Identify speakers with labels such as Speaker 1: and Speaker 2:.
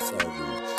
Speaker 1: So good.